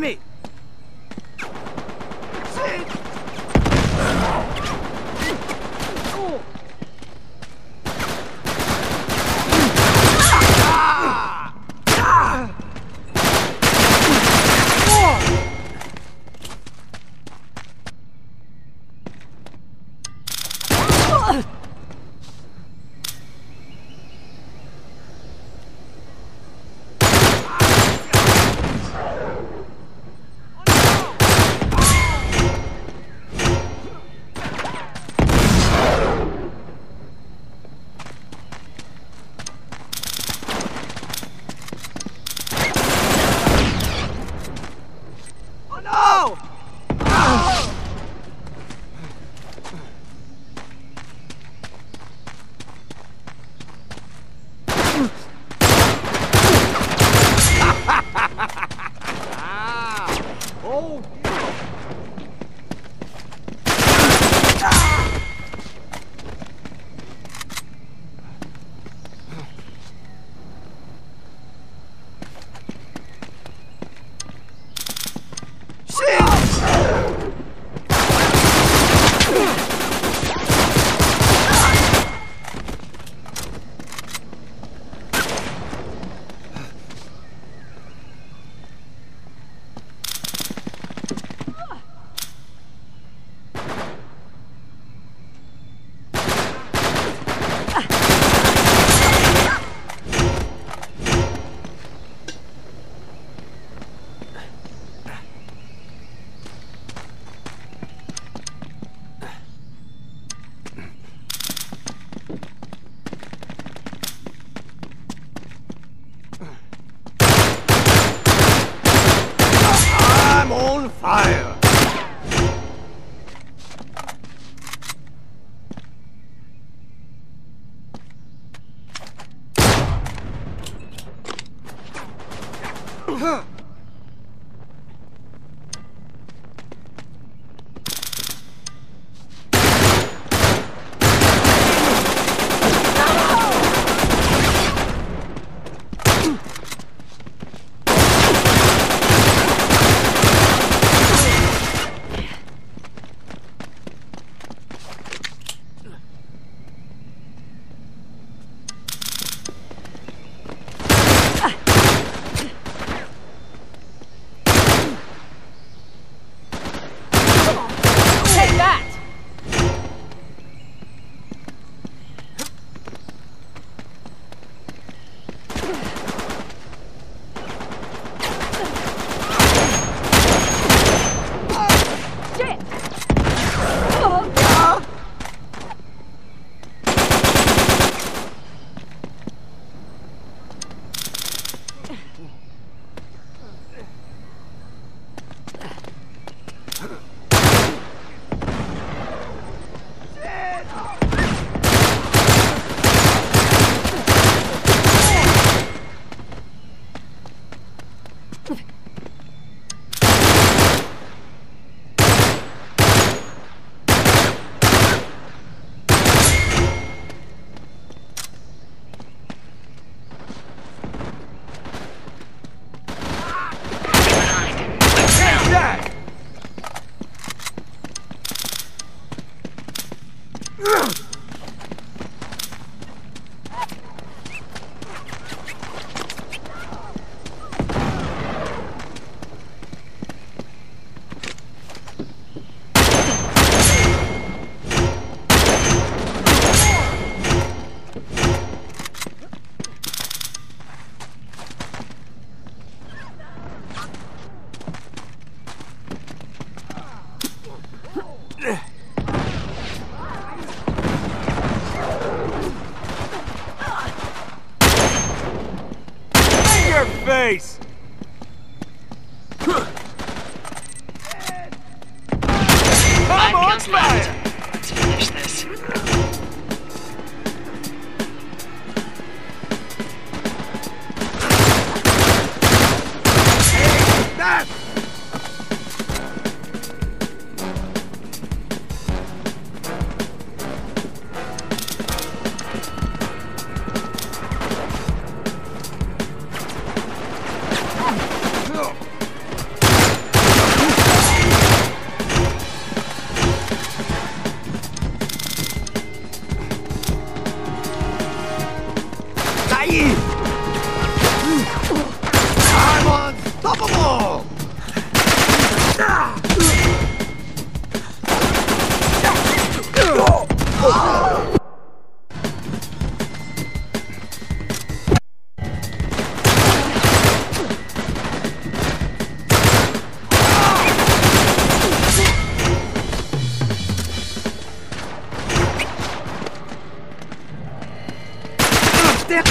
Ah, God 哼 In fire! Yeah. Der